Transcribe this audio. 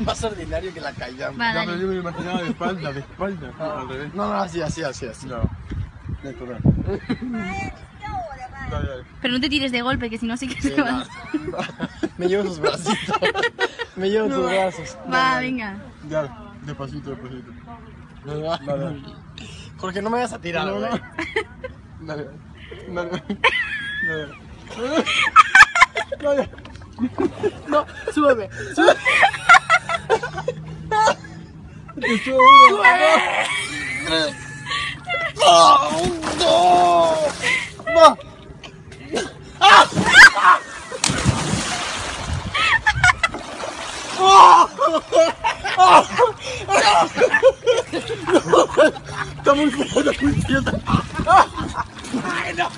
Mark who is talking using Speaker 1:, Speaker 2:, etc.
Speaker 1: más ordinario que la calle.
Speaker 2: Va,
Speaker 3: Ya, pero yo me imaginaba de espalda, de espalda.
Speaker 1: Ah,
Speaker 3: Al revés.
Speaker 1: No, no, así, así, así, así.
Speaker 3: No. Natural. Dale, dale.
Speaker 2: Pero no te tires de golpe, que si no sí que
Speaker 1: Sí,
Speaker 2: se va.
Speaker 1: no. Me llevo sus bracitos. Me llevo tus brazos.
Speaker 2: Va, venga.
Speaker 3: Ya, despacito, despacito.
Speaker 1: Dale.
Speaker 3: Dale.
Speaker 1: Jorge, no me vas a tirar,
Speaker 3: No, no. Dale, dale. Dale. Dale.
Speaker 1: No, súbeme. súbeme. Porque sou
Speaker 3: eu. É. Não! A. Ai, não!